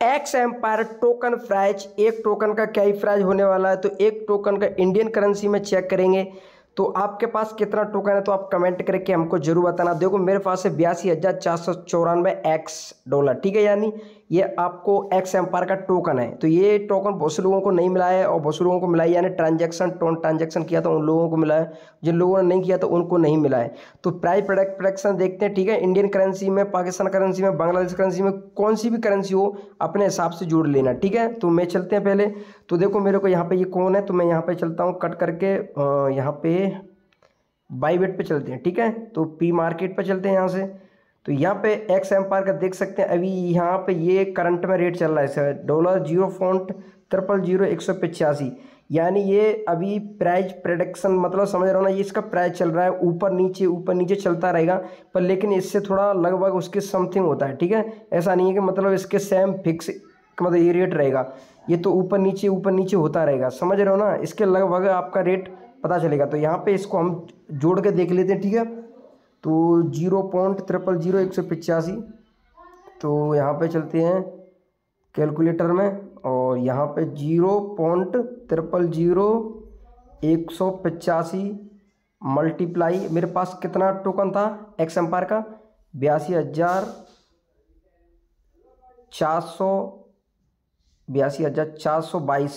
X empire token price एक token का क्या ही प्राइज होने वाला है? तो एक टोकन का इंडियन करेंसी में चेक करेंगे। तो आपके पास कितना टोकन है तो आप कमेंट करके हमको ज़रूर बताना। देखो, मेरे पास है बयासी हज़ार चार सौ चौरानवे एक्स डॉलर ठीक है यानी ये आपको एक्स एम्पायर का टोकन है। तो ये टोकन बहुत से लोगों को नहीं मिला है और बहुत से लोगों को मिला है, यानी ट्रांजेक्शन ट्रांजेक्शन किया था उन लोगों को मिला है। जिन लोगों ने नहीं किया था, उनको नहीं मिला है। तो प्राइस प्रोडक्ट प्रोडक्शन देखते हैं, ठीक है? इंडियन करेंसी में पाकिस्तान करेंसी में बांग्लादेश करेंसी में कौन सी भी करेंसी हो, अपने हिसाब से जोड़ लेना, ठीक है? तो मैं चलते हैं पहले। तो देखो मेरे को यहाँ पर ये कौन है तो मैं यहाँ पे चलता हूँ, कट करके यहाँ पे बाई वेट पे चलते हैं, ठीक है? तो पी मार्केट पे चलते हैं यहाँ से। तो यहाँ पे एक्स एम्पायर का देख सकते हैं, अभी यहाँ पे ये करंट में रेट चल रहा है, sir. Dollar zero point triple zero एक सौ पचासी। यानी ये अभी प्राइज प्रोडक्शन मतलब समझ रहा हो ना, ये इसका प्राइज चल रहा है, ऊपर नीचे ऊपर नीचे चलता रहेगा, पर लेकिन इससे थोड़ा लगभग उसके समथिंग होता है, ठीक है? ऐसा नहीं है कि मतलब इसके सेम फिक्स मतलब ये रेट रहेगा। ये तो ऊपर नीचे ऊपर नीचे होता रहेगा, समझ रहे हो ना? इसके लगभग आपका रेट पता चलेगा। तो यहाँ पे इसको हम जोड़ के देख लेते हैं, ठीक है? तो ज़ीरो पॉइंट ट्रिपल ज़ीरो एक सौ पचासी। तो यहाँ पे चलते हैं कैलकुलेटर में और यहाँ पे ज़ीरो पॉइंट ट्रिपल ज़ीरो एक सौ पचासी मल्टीप्लाई। मेरे पास कितना टोकन था? एक्स एम्पायर का बयासी हज़ार चार सौ, बयासी हज़ार चार सौ बाईस।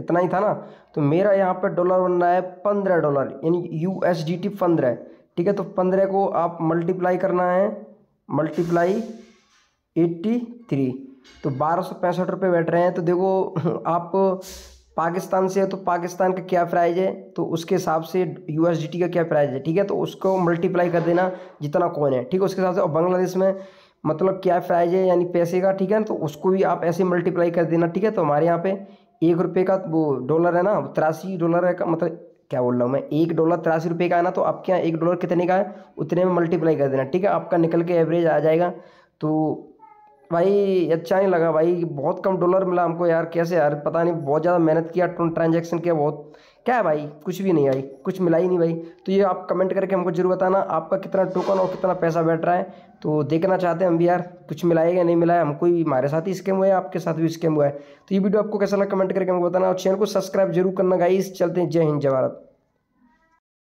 इतना ही था ना? तो मेरा यहाँ पे डॉलर बन रहा है पंद्रह डॉलर यानी यू एस डी टी पंद्रह। ठीक है तो पंद्रह को आप मल्टीप्लाई करना है मल्टीप्लाई एट्टी थ्री तो बारह सौ पैंसठ रुपये बैठ रहे हैं तो देखो, आप पाकिस्तान से है तो पाकिस्तान का क्या प्राइज है? तो उसके हिसाब से यू का क्या प्राइज है? ठीक है तो उसको मल्टीप्लाई कर देना जितना कौन है। ठीक है, उसके हिसाब से, और बांग्लादेश में मतलब क्या प्राइज है, यानी पैसे का, ठीक है तो उसको भी आप ऐसे मल्टीप्लाई कर देना। ठीक है तो हमारे यहाँ पे एक रुपये का वो डॉलर है ना तिरासी डॉलर है का मतलब क्या बोल रहा हूँ मैं? एक डॉलर तिरासी रुपये का है ना तो आपके यहाँ एक डॉलर कितने का है? उतने में मल्टीप्लाई कर देना, ठीक है? आपका निकल के एवरेज आ जाएगा। तो भाई अच्छा नहीं लगा भाई, बहुत कम डॉलर मिला हमको यार, कैसे यार? पता नहीं, बहुत ज़्यादा मेहनत किया, ट्रांजेक्शन किया बहुत। क्या है भाई? कुछ भी नहीं भाई, कुछ मिला ही नहीं भाई। तो ये आप कमेंट करके हमको ज़रूर बताना, आपका कितना टोकन और कितना पैसा बैठ रहा है। तो देखना चाहते हैं हम भी यार, कुछ मिलाएगा नहीं मिलाया हमको ही हमारे साथ ही स्कैम हुआ है, आपके साथ भी स्कैम हुआ है। तो ये वीडियो आपको कैसा लगा कमेंट करके हमको बताना और चैनल को सब्सक्राइब ज़रूर करना गाइस चलते हैं, जय हिंद, जय भारत।